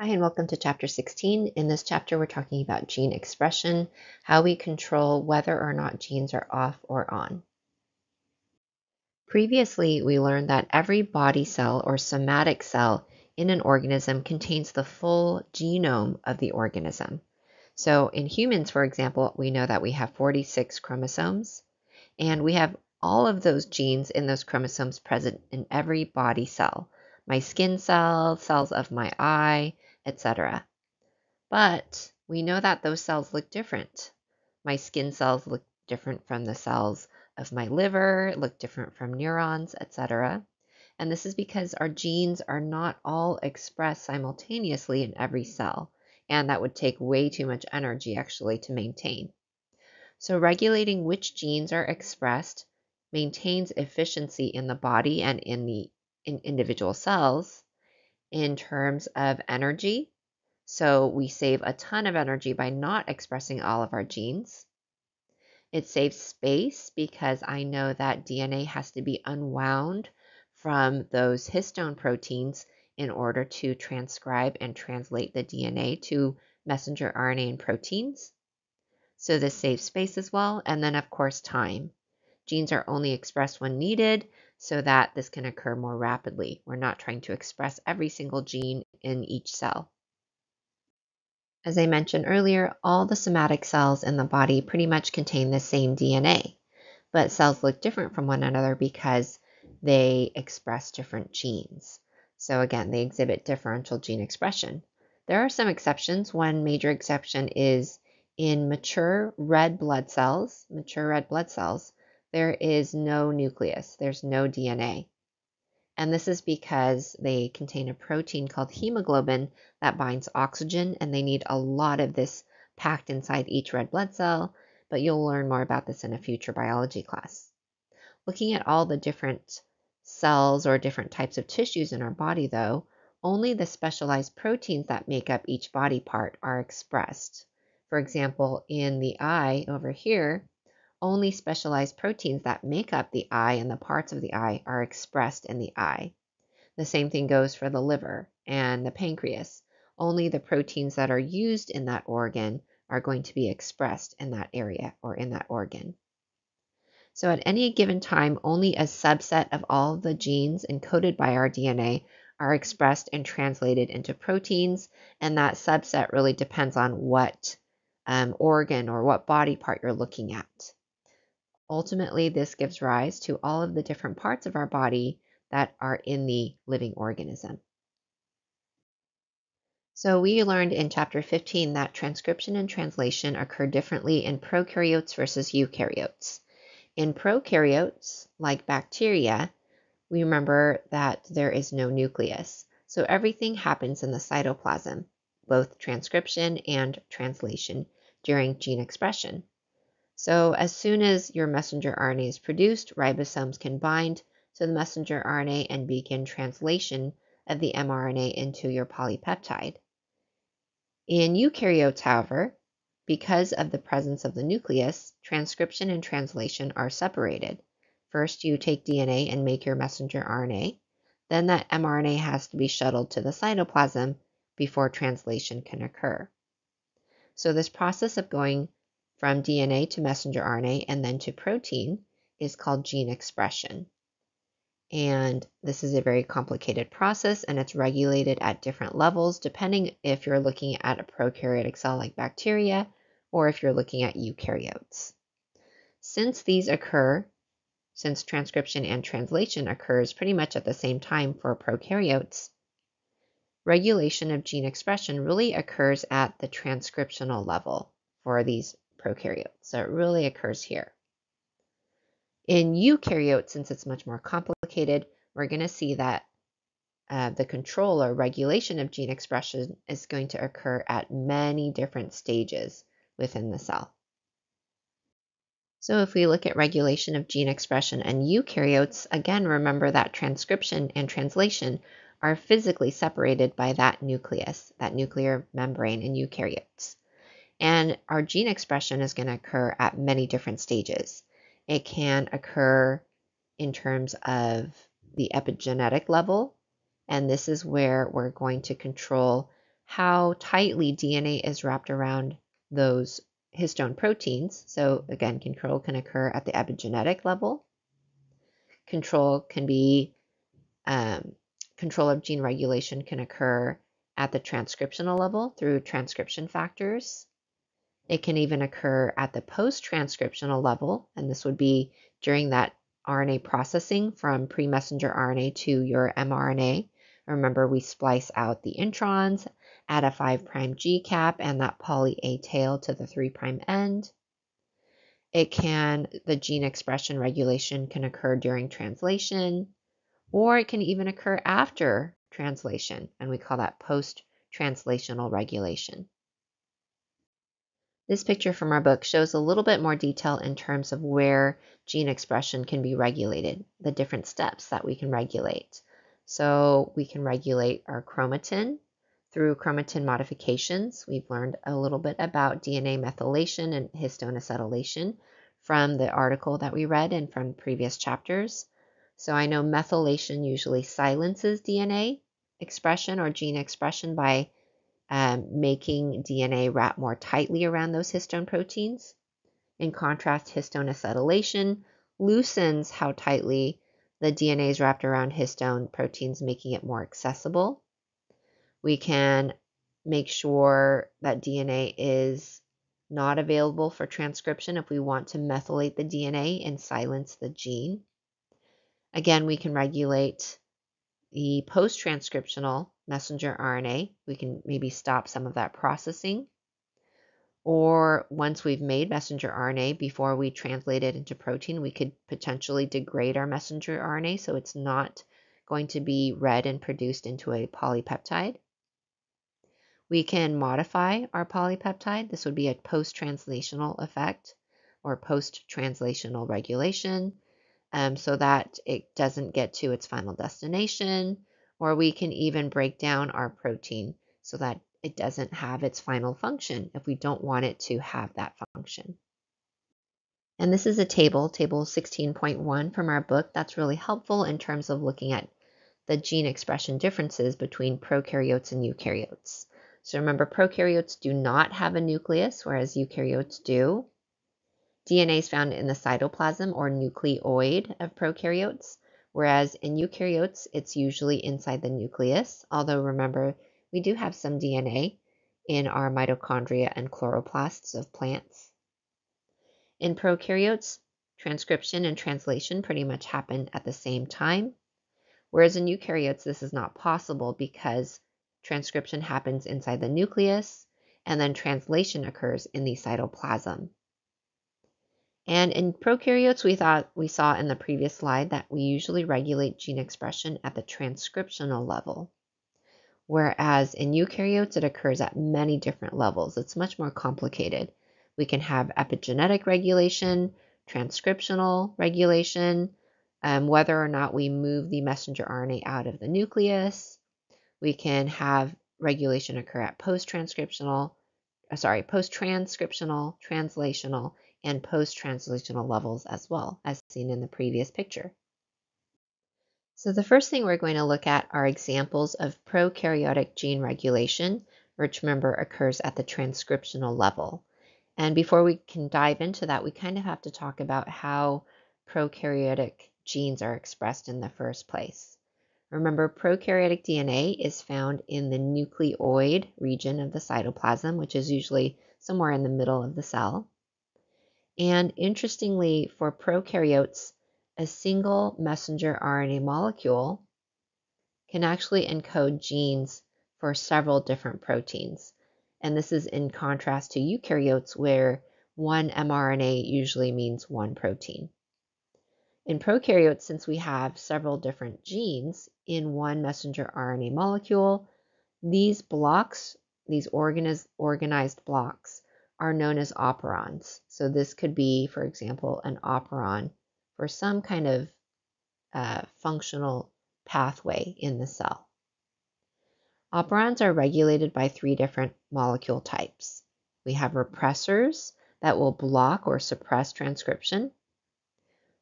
Hi, and welcome to chapter 16. In this chapter, we're talking about gene expression, how we control whether or not genes are off or on. Previously, we learned that every body cell or somatic cell in an organism contains the full genome of the organism. So, in humans, for example, we know that we have 46 chromosomes, and we have all of those genes in those chromosomes present in every body cell my skin cells, cells of my eye, etc. But we know that those cells look different. My skin cells look different from the cells of my liver, look different from neurons, etc. And this is because our genes are not all expressed simultaneously in every cell, and that would take way too much energy actually to maintain. So, regulating which genes are expressed maintains efficiency in the body and in the in individual cells in terms of energy. So we save a ton of energy by not expressing all of our genes. It saves space because I know that DNA has to be unwound from those histone proteins in order to transcribe and translate the DNA to messenger RNA and proteins. So this saves space as well. And then, of course, time. Genes are only expressed when needed, so that this can occur more rapidly. We're not trying to express every single gene in each cell. As I mentioned earlier, all the somatic cells in the body pretty much contain the same DNA, but cells look different from one another because they express different genes. So again, they exhibit differential gene expression. There are some exceptions. One major exception is in mature red blood cells, mature red blood cells, there is no nucleus, there's no DNA. And this is because they contain a protein called hemoglobin that binds oxygen, and they need a lot of this packed inside each red blood cell. But you'll learn more about this in a future biology class. Looking at all the different cells or different types of tissues in our body, though, only the specialized proteins that make up each body part are expressed. For example, in the eye over here, only specialized proteins that make up the eye and the parts of the eye are expressed in the eye. The same thing goes for the liver and the pancreas. Only the proteins that are used in that organ are going to be expressed in that area or in that organ. So at any given time, only a subset of all the genes encoded by our DNA are expressed and translated into proteins, and that subset really depends on what um, organ or what body part you're looking at. Ultimately, this gives rise to all of the different parts of our body that are in the living organism. So we learned in chapter 15 that transcription and translation occur differently in prokaryotes versus eukaryotes. In prokaryotes, like bacteria, we remember that there is no nucleus. So everything happens in the cytoplasm, both transcription and translation during gene expression. So as soon as your messenger RNA is produced, ribosomes can bind to the messenger RNA and begin translation of the mRNA into your polypeptide. In eukaryotes, however, because of the presence of the nucleus, transcription and translation are separated. First, you take DNA and make your messenger RNA. Then that mRNA has to be shuttled to the cytoplasm before translation can occur. So this process of going from DNA to messenger RNA and then to protein is called gene expression. And this is a very complicated process and it's regulated at different levels depending if you're looking at a prokaryotic cell like bacteria or if you're looking at eukaryotes. Since these occur, since transcription and translation occurs pretty much at the same time for prokaryotes, regulation of gene expression really occurs at the transcriptional level for these prokaryotes. So it really occurs here. In eukaryotes, since it's much more complicated, we're going to see that uh, the control or regulation of gene expression is going to occur at many different stages within the cell. So if we look at regulation of gene expression in eukaryotes, again, remember that transcription and translation are physically separated by that nucleus, that nuclear membrane in eukaryotes. And our gene expression is going to occur at many different stages. It can occur in terms of the epigenetic level, and this is where we're going to control how tightly DNA is wrapped around those histone proteins. So again, control can occur at the epigenetic level. Control can be um, control of gene regulation can occur at the transcriptional level through transcription factors. It can even occur at the post transcriptional level, and this would be during that RNA processing from pre messenger RNA to your mRNA. Remember, we splice out the introns, add a 5' G cap, and that poly A tail to the 3' end. It can, the gene expression regulation can occur during translation, or it can even occur after translation, and we call that post translational regulation. This picture from our book shows a little bit more detail in terms of where gene expression can be regulated, the different steps that we can regulate. So we can regulate our chromatin through chromatin modifications. We've learned a little bit about DNA methylation and histone acetylation from the article that we read and from previous chapters. So I know methylation usually silences DNA expression or gene expression by um, making DNA wrap more tightly around those histone proteins. In contrast, histone acetylation loosens how tightly the DNA is wrapped around histone proteins, making it more accessible. We can make sure that DNA is not available for transcription if we want to methylate the DNA and silence the gene. Again, we can regulate the post transcriptional messenger RNA. We can maybe stop some of that processing. Or once we've made messenger RNA, before we translate it into protein, we could potentially degrade our messenger RNA so it's not going to be read and produced into a polypeptide. We can modify our polypeptide. This would be a post translational effect or post translational regulation um, so that it doesn't get to its final destination, or we can even break down our protein so that it doesn't have its final function if we don't want it to have that function. And this is a table, table 16.1 from our book, that's really helpful in terms of looking at the gene expression differences between prokaryotes and eukaryotes. So remember, prokaryotes do not have a nucleus, whereas eukaryotes do. DNA is found in the cytoplasm or nucleoid of prokaryotes, whereas in eukaryotes, it's usually inside the nucleus. Although remember, we do have some DNA in our mitochondria and chloroplasts of plants. In prokaryotes, transcription and translation pretty much happen at the same time, whereas in eukaryotes, this is not possible because transcription happens inside the nucleus and then translation occurs in the cytoplasm. And in prokaryotes, we thought we saw in the previous slide that we usually regulate gene expression at the transcriptional level. Whereas in eukaryotes, it occurs at many different levels. It's much more complicated. We can have epigenetic regulation, transcriptional regulation, um, whether or not we move the messenger RNA out of the nucleus. We can have regulation occur at post-transcriptional, uh, Uh, sorry, post-transcriptional, translational, and post-translational levels as well, as seen in the previous picture. So the first thing we're going to look at are examples of prokaryotic gene regulation, which remember occurs at the transcriptional level. And before we can dive into that, we kind of have to talk about how prokaryotic genes are expressed in the first place. Remember, prokaryotic DNA is found in the nucleoid region of the cytoplasm, which is usually somewhere in the middle of the cell. And interestingly, for prokaryotes, a single messenger RNA molecule can actually encode genes for several different proteins. And this is in contrast to eukaryotes, where one mRNA usually means one protein. In prokaryotes, since we have several different genes in one messenger RNA molecule, these blocks, these organized blocks, are known as operons. So this could be, for example, an operon for some kind of uh, functional pathway in the cell. Operons are regulated by three different molecule types. We have repressors that will block or suppress transcription.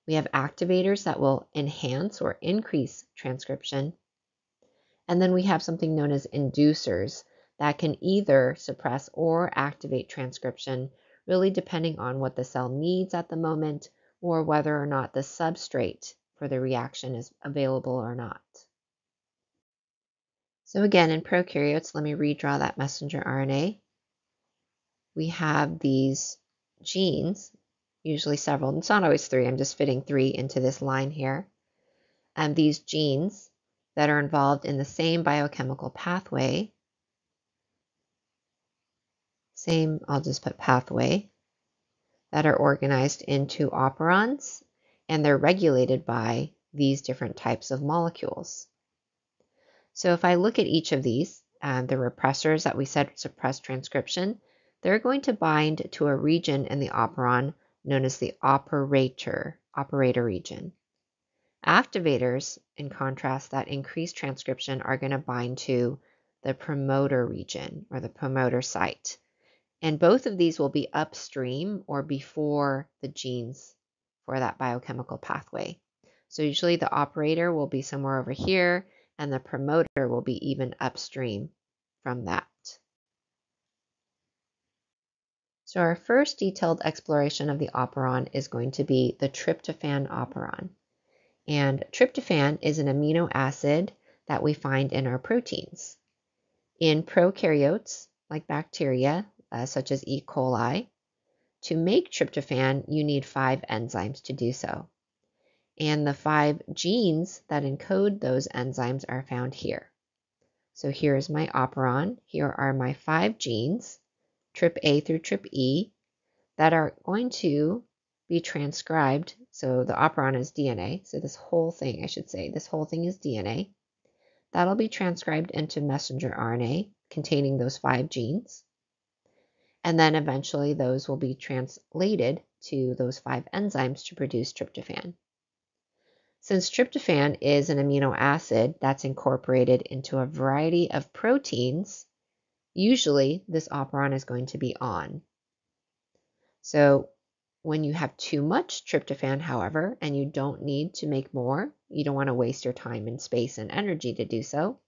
We have activators that will enhance or increase transcription. And then we have something known as inducers that can either suppress or activate transcription, really depending on what the cell needs at the moment or whether or not the substrate for the reaction is available or not. So again, in prokaryotes, let me redraw that messenger RNA. We have these genes, usually several, it's not always three, I'm just fitting three into this line here. And these genes that are involved in the same biochemical pathway, same, I'll just put pathway, that are organized into operons, and they're regulated by these different types of molecules. So if I look at each of these, uh, the repressors that we said suppress transcription, they're going to bind to a region in the operon known as the operator, operator region. Activators, in contrast, that increase transcription are going to bind to the promoter region or the promoter site. And both of these will be upstream or before the genes for that biochemical pathway. So usually the operator will be somewhere over here and the promoter will be even upstream from that. So our first detailed exploration of the operon is going to be the tryptophan operon. And tryptophan is an amino acid that we find in our proteins. In prokaryotes, like bacteria, uh, such as E. coli, to make tryptophan, you need five enzymes to do so. And the five genes that encode those enzymes are found here. So here is my operon. Here are my five genes, TRPA through trip E, that are going to be transcribed. So the operon is DNA. So this whole thing, I should say, this whole thing is DNA. That'll be transcribed into messenger RNA containing those five genes. And then eventually those will be translated to those five enzymes to produce tryptophan. Since tryptophan is an amino acid that's incorporated into a variety of proteins, usually this operon is going to be on. So when you have too much tryptophan, however, and you don't need to make more, you don't want to waste your time and space and energy to do so,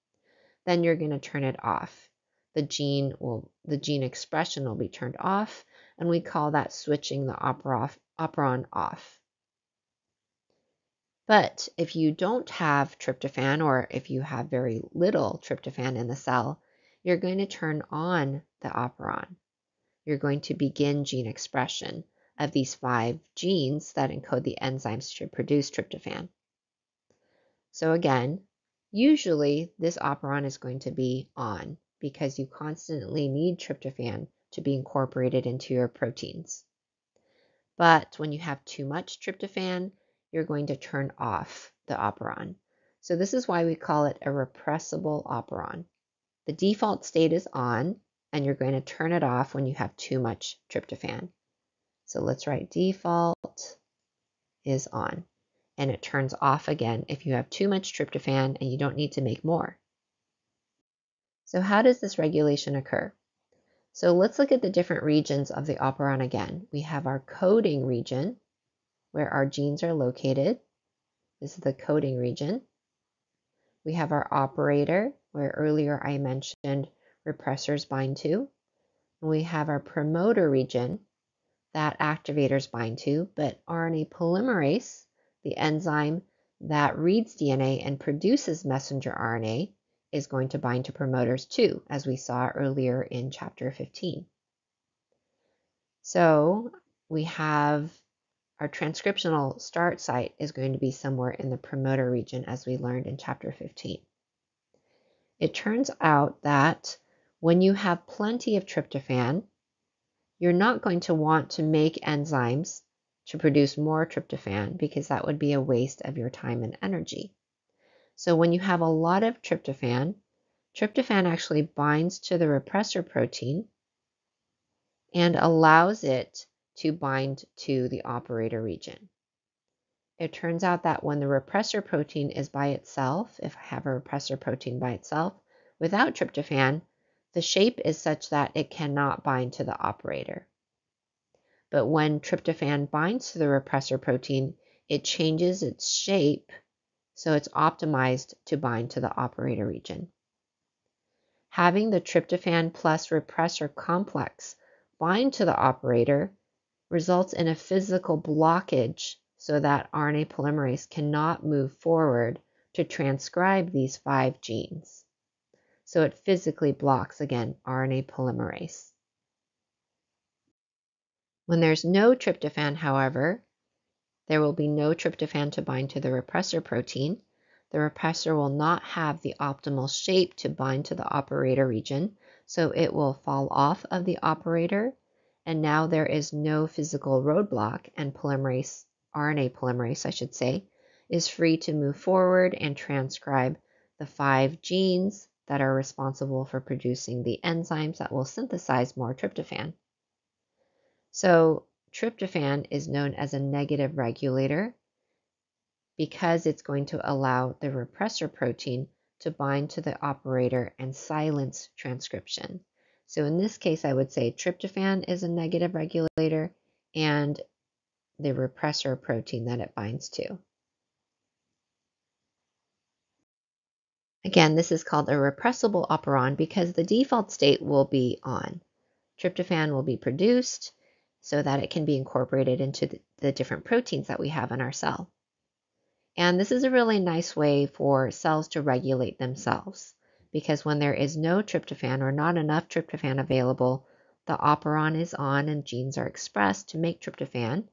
then you're going to turn it off. The gene will the gene expression will be turned off, and we call that switching the operon off. But if you don't have tryptophan or if you have very little tryptophan in the cell, you're going to turn on the operon. You're going to begin gene expression of these five genes that encode the enzymes to produce tryptophan. So again, usually this operon is going to be on because you constantly need tryptophan to be incorporated into your proteins. But when you have too much tryptophan, you're going to turn off the operon. So this is why we call it a repressible operon. The default state is on, and you're going to turn it off when you have too much tryptophan. So let's write default is on, and it turns off again if you have too much tryptophan and you don't need to make more. So how does this regulation occur? So let's look at the different regions of the operon again. We have our coding region, where our genes are located. This is the coding region. We have our operator, where earlier I mentioned repressors bind to. We have our promoter region that activators bind to, but RNA polymerase, the enzyme that reads DNA and produces messenger RNA, is going to bind to promoters too, as we saw earlier in chapter 15. So we have our transcriptional start site is going to be somewhere in the promoter region as we learned in chapter 15. It turns out that when you have plenty of tryptophan, you're not going to want to make enzymes to produce more tryptophan because that would be a waste of your time and energy. So when you have a lot of tryptophan, tryptophan actually binds to the repressor protein and allows it to bind to the operator region. It turns out that when the repressor protein is by itself, if I have a repressor protein by itself, without tryptophan, the shape is such that it cannot bind to the operator. But when tryptophan binds to the repressor protein, it changes its shape so it's optimized to bind to the operator region. having the tryptophan plus repressor complex bind to the operator results in a physical blockage so that RNA polymerase cannot move forward to transcribe these five genes. So it physically blocks, again, RNA polymerase. When there's no tryptophan, however, there will be no tryptophan to bind to the repressor protein. The repressor will not have the optimal shape to bind to the operator region, so it will fall off of the operator, and now there is no physical roadblock, and polymerase, RNA polymerase, I should say, is free to move forward and transcribe the five genes that are responsible for producing the enzymes that will synthesize more tryptophan. So tryptophan is known as a negative regulator because it's going to allow the repressor protein to bind to the operator and silence transcription. So in this case, I would say tryptophan is a negative regulator and the repressor protein that it binds to. Again, this is called a repressible operon because the default state will be on. Tryptophan will be produced so that it can be incorporated into the, the different proteins that we have in our cell. And this is a really nice way for cells to regulate themselves because when there is no tryptophan or not enough tryptophan available, the operon is on and genes are expressed to make tryptophan.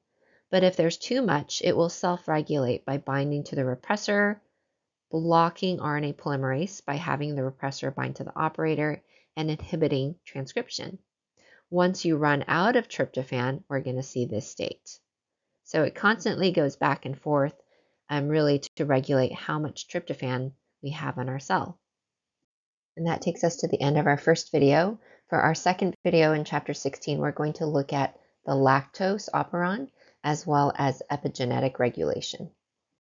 But if there's too much, it will self regulate by binding to the repressor blocking RNA polymerase by having the repressor bind to the operator and inhibiting transcription. Once you run out of tryptophan, we're going to see this state. So it constantly goes back and forth, um, really to regulate how much tryptophan we have in our cell. And that takes us to the end of our first video. For our second video in chapter 16, we're going to look at the lactose operon as well as epigenetic regulation.